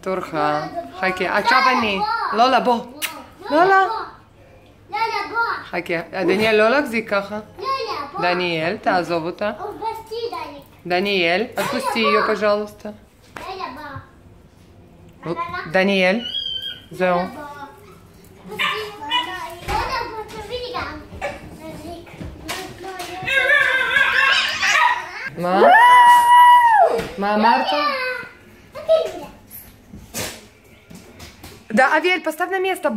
תורך. חכי, עכשיו אני. לולה, בוא. לולה. לולה, בוא. חכי, דניאל, לא להחזיק ככה. לולה, בוא. דניאל, תעזוב אותה. Отпусти, Даник. Даниэль, отпусти ее, пожалуйста. Ляля, ба. Ну, Даниэль, זהו. Ляля, ба. Отпусти. Ляля, ба, תביא גם. תחזיק. מה? מה אמרת? Да, Авель, поставь на место.